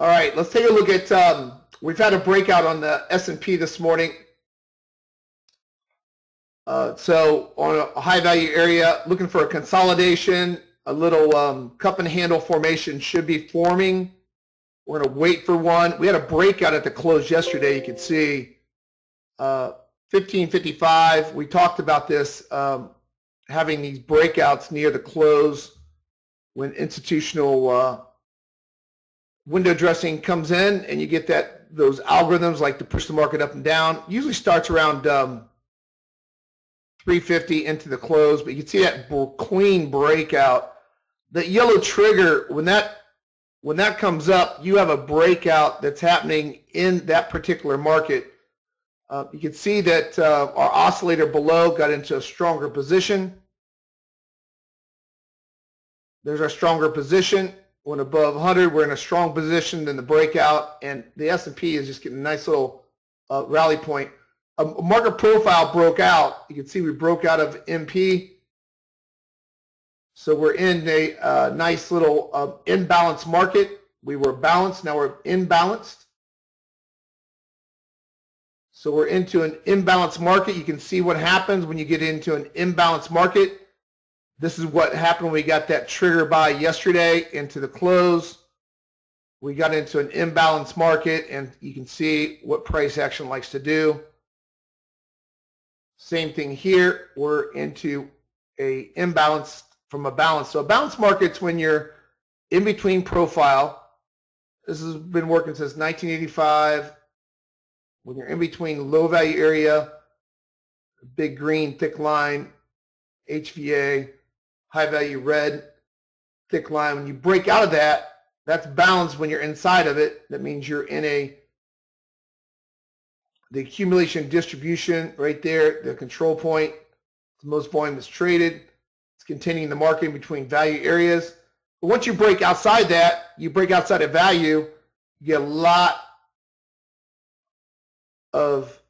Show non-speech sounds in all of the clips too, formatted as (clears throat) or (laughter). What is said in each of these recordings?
All right, let's take a look at, um, we've had a breakout on the S&P this morning. Uh, so on a high value area, looking for a consolidation, a little um, cup and handle formation should be forming. We're going to wait for one. We had a breakout at the close yesterday. You can see uh, 1555. We talked about this, um, having these breakouts near the close when institutional uh, window dressing comes in and you get that those algorithms like to push the market up and down. Usually starts around um, 350 into the close, but you can see that clean breakout. that yellow trigger, when that when that comes up, you have a breakout that's happening in that particular market. Uh, you can see that uh, our oscillator below got into a stronger position. There's our stronger position. When above 100, we're in a strong position than the breakout, and the S&P is just getting a nice little uh, rally point. A market profile broke out. You can see we broke out of MP. So we're in a uh, nice little uh, imbalanced market. We were balanced, now we're imbalanced. So we're into an imbalanced market. You can see what happens when you get into an imbalanced market. This is what happened we got that trigger buy yesterday into the close. We got into an imbalanced market and you can see what price action likes to do. Same thing here. We're into a imbalance from a balance. So a balanced market's when you're in between profile. This has been working since 1985. When you're in between low value area, big green thick line, HVA, high value red, thick line. When you break out of that, that's balanced when you're inside of it. That means you're in a, the accumulation distribution right there, the control point, the most volume is traded. It's containing the market between value areas. But once you break outside that, you break outside of value, you get a lot of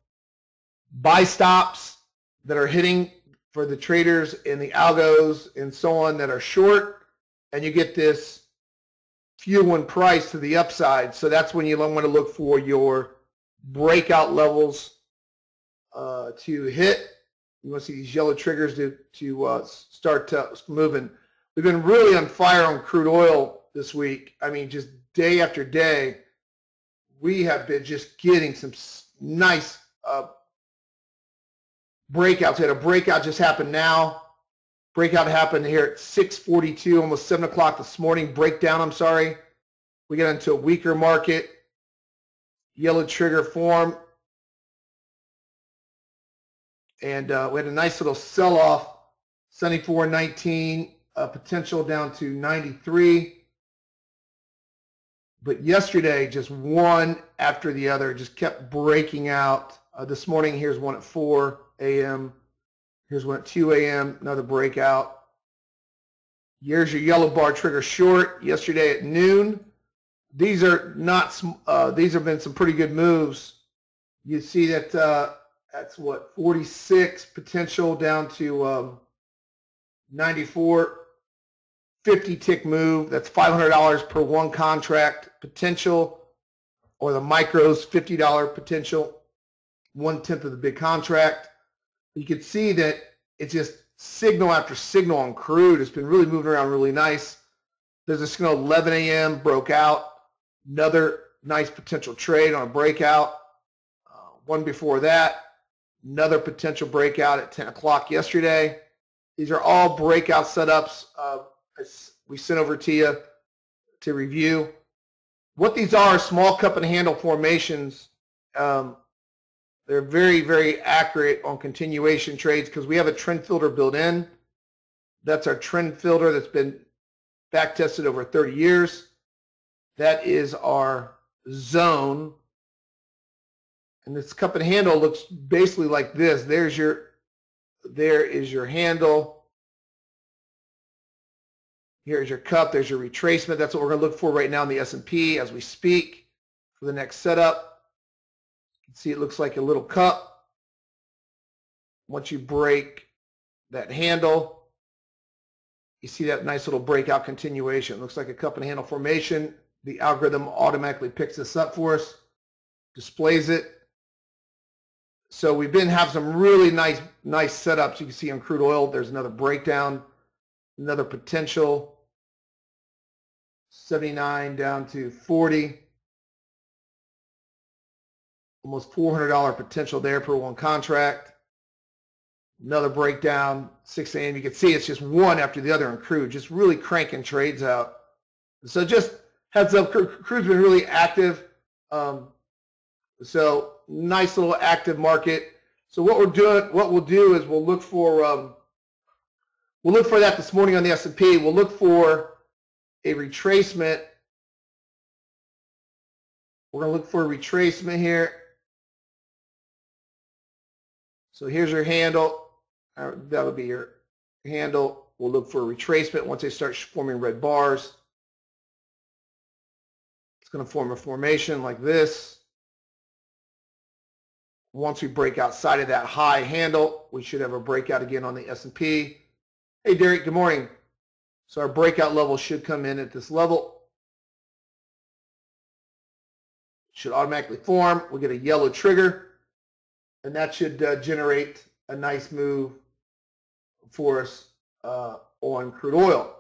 buy stops that are hitting for the traders and the algos and so on that are short, and you get this fuel and price to the upside. So that's when you want to look for your breakout levels uh, to hit. You want to see these yellow triggers to, to uh, start to moving. We've been really on fire on crude oil this week. I mean, just day after day, we have been just getting some nice uh, breakouts. We had a breakout just happened now. Breakout happened here at 6:42, almost 7 o'clock this morning. Breakdown, I'm sorry. We got into a weaker market. Yellow trigger form. And uh, we had a nice little sell-off. 74.19, uh, potential down to 93. But yesterday, just one after the other, just kept breaking out. Uh, this morning, here's one at 4 a.m. Here's one at 2 a.m., another breakout. Here's your yellow bar trigger short yesterday at noon. These are not, uh, these have been some pretty good moves. You see that uh, that's what, 46 potential down to um, 94. 50 tick move. That's $500 per one contract potential or the micros $50 potential, one tenth of the big contract you can see that it's just signal after signal on crude. It's been really moving around really nice. There's a signal 11 a.m. broke out. Another nice potential trade on a breakout. Uh, one before that, another potential breakout at 10 o'clock yesterday. These are all breakout setups uh, we sent over to you to review. What these are, small cup and handle formations. Um, they're very, very accurate on continuation trades because we have a trend filter built in. That's our trend filter that's been back tested over 30 years. That is our zone. And this cup and handle looks basically like this. There's your, there is your handle. Here's your cup. There's your retracement. That's what we're going to look for right now in the S&P as we speak for the next setup see it looks like a little cup. Once you break that handle, you see that nice little breakout continuation. It looks like a cup and handle formation. the algorithm automatically picks this up for us, displays it. So we've been have some really nice nice setups. You can see on crude oil, there's another breakdown, another potential. 79 down to 40. Almost $400 potential there per one contract. Another breakdown, 6 a.m. You can see it's just one after the other in crude, just really cranking trades out. So just heads up, crude's been really active. Um, so nice little active market. So what we're doing, what we'll do is we'll look for, um, we'll look for that this morning on the S&P. We'll look for a retracement. We're going to look for a retracement here. So here's your handle. Uh, that'll be your handle. We'll look for a retracement once they start forming red bars. It's going to form a formation like this. Once we break outside of that high handle, we should have a breakout again on the S&P. Hey, Derek, good morning. So our breakout level should come in at this level. Should automatically form. We get a yellow trigger, and that should uh, generate a nice move for us uh, on crude oil.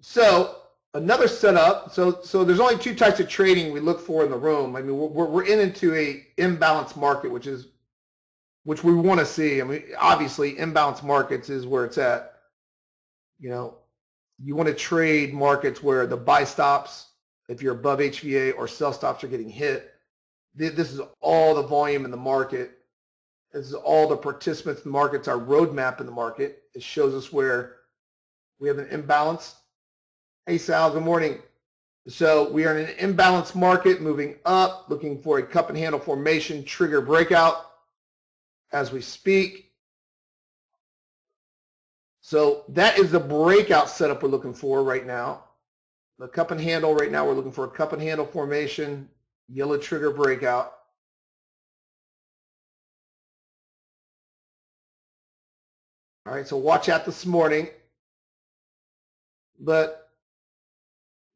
So another setup. So so there's only two types of trading we look for in the room. I mean, we're we're in into a imbalanced market, which is which we want to see. I mean, obviously, imbalanced markets is where it's at you know, you want to trade markets where the buy stops, if you're above HVA or sell stops are getting hit. This is all the volume in the market. This is all the participants in the markets, our roadmap in the market. It shows us where we have an imbalance. Hey Sal, good morning. So we are in an imbalanced market moving up, looking for a cup and handle formation, trigger breakout as we speak. So that is the breakout setup we're looking for right now. The cup and handle right now, we're looking for a cup and handle formation, yellow trigger breakout. All right, so watch out this morning. But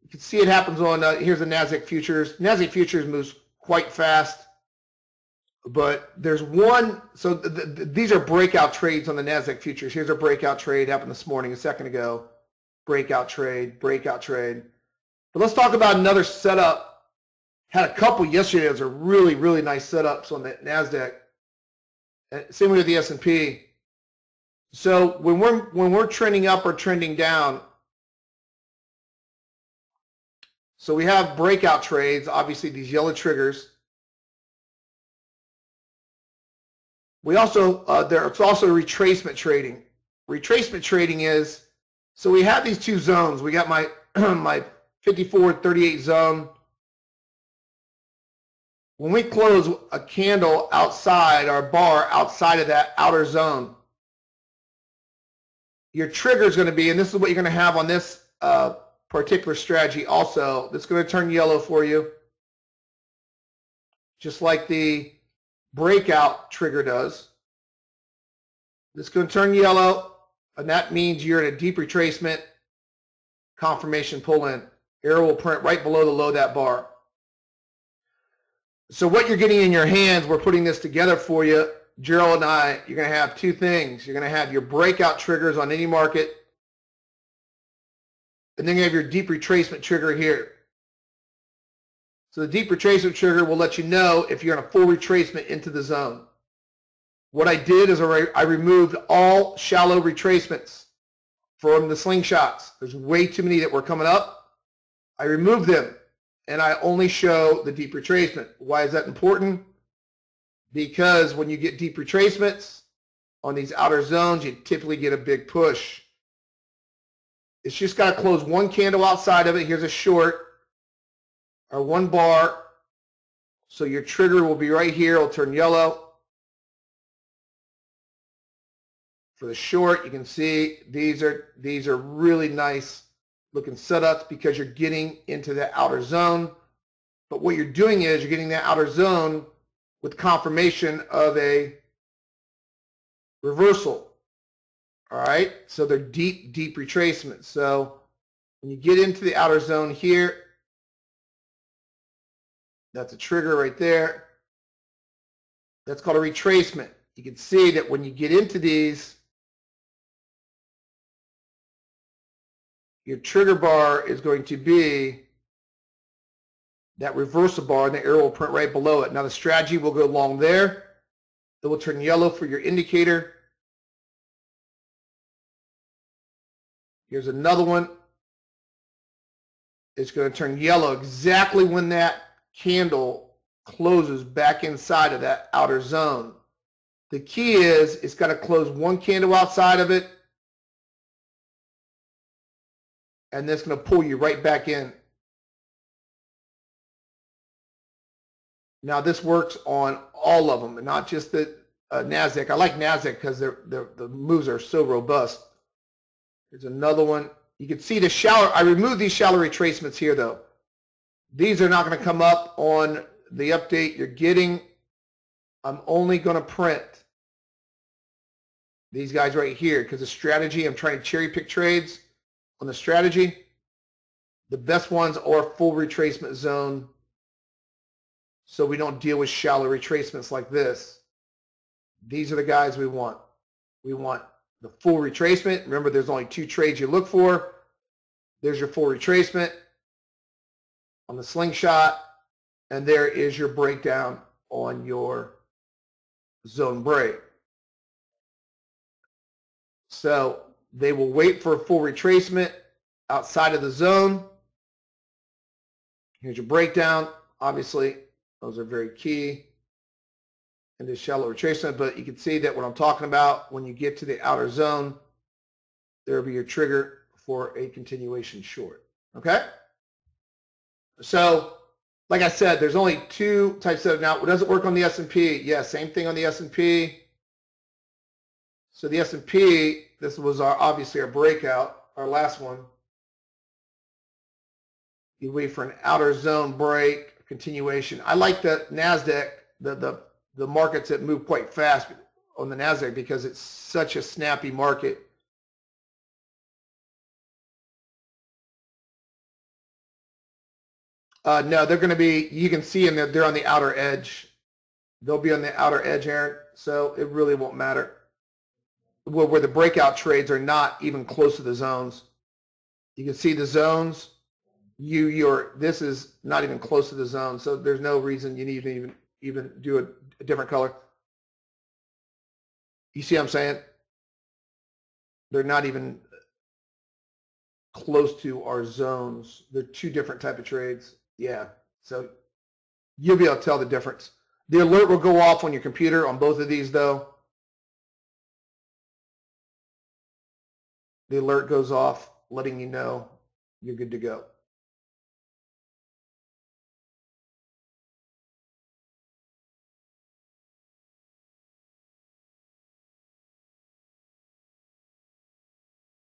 you can see it happens on, uh, here's the NASDAQ futures. NASDAQ futures moves quite fast but there's one. So th th these are breakout trades on the Nasdaq futures. Here's a breakout trade happened this morning, a second ago. Breakout trade, breakout trade. But let's talk about another setup. Had a couple yesterday. Those are really, really nice setups on the Nasdaq. Uh, same with the S&P. So when we're when we're trending up or trending down, so we have breakout trades. Obviously, these yellow triggers. We also, uh, there's also retracement trading. Retracement trading is, so we have these two zones. We got my, (clears throat) my 54, 38 zone. When we close a candle outside our bar, outside of that outer zone, your trigger is going to be, and this is what you're going to have on this uh, particular strategy also, that's going to turn yellow for you. Just like the breakout trigger does. This is going to turn yellow, and that means you're in a deep retracement confirmation pull in. Arrow will print right below the low that bar. So what you're getting in your hands, we're putting this together for you. Gerald and I, you're going to have two things. You're going to have your breakout triggers on any market, and then you have your deep retracement trigger here. So the deep retracement trigger will let you know if you're in a full retracement into the zone. What I did is I removed all shallow retracements from the slingshots. There's way too many that were coming up. I removed them and I only show the deep retracement. Why is that important? Because when you get deep retracements on these outer zones, you typically get a big push. It's just got to close one candle outside of it. Here's a short or one bar. So your trigger will be right here. It'll turn yellow. For the short, you can see these are these are really nice looking setups because you're getting into the outer zone. But what you're doing is you're getting that outer zone with confirmation of a reversal. All right, so they're deep, deep retracements. So when you get into the outer zone here, That's a trigger right there. That's called a retracement. You can see that when you get into these, your trigger bar is going to be that reversal bar and the arrow will print right below it. Now the strategy will go along there. It will turn yellow for your indicator. Here's another one. It's going to turn yellow exactly when that candle closes back inside of that outer zone. The key is it's got to close one candle outside of it and that's going to pull you right back in. Now this works on all of them, not just the uh, NASDAQ. I like NASDAQ because the moves are so robust. There's another one. You can see the shallow, I removed these shallow retracements here though. These are not going to come up on the update you're getting. I'm only going to print these guys right here because the strategy, I'm trying to cherry pick trades on the strategy. The best ones are full retracement zone so we don't deal with shallow retracements like this. These are the guys we want. We want the full retracement. Remember, there's only two trades you look for. There's your full retracement on the slingshot, and there is your breakdown on your zone break. So they will wait for a full retracement outside of the zone. Here's your breakdown. Obviously, those are very key in this shallow retracement, but you can see that what I'm talking about, when you get to the outer zone, there will be your trigger for a continuation short. Okay? So, like I said, there's only two types of now. Does it work on the S&P? Yeah, same thing on the S&P. So the S&P, this was our obviously our breakout, our last one. You wait for an outer zone break, continuation. I like the NASDAQ, the, the, the markets that move quite fast on the NASDAQ because it's such a snappy market. Uh, no, they're going to be, you can see them, they're on the outer edge. They'll be on the outer edge, Aaron, so it really won't matter. Where, where the breakout trades are not even close to the zones. You can see the zones you you're this is not even close to the zone, so there's no reason you need to even even do a, a different color. You see what I'm saying? They're not even close to our zones. They're two different type of trades. Yeah. So you'll be able to tell the difference. The alert will go off on your computer on both of these though. The alert goes off letting you know you're good to go.